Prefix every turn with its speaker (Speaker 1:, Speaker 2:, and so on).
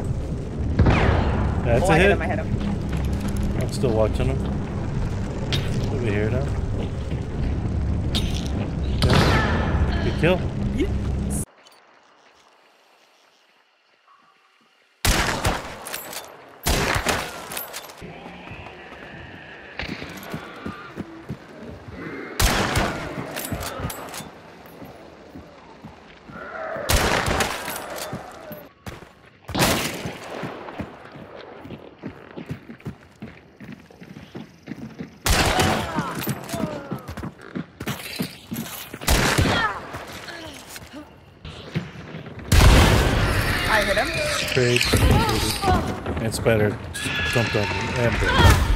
Speaker 1: That's
Speaker 2: oh,
Speaker 1: a
Speaker 2: I hit
Speaker 1: hit.
Speaker 2: him, I hit him.
Speaker 1: I'm still watching him. Over here now. Good kill.
Speaker 2: I hit him.
Speaker 1: And Spider jumped on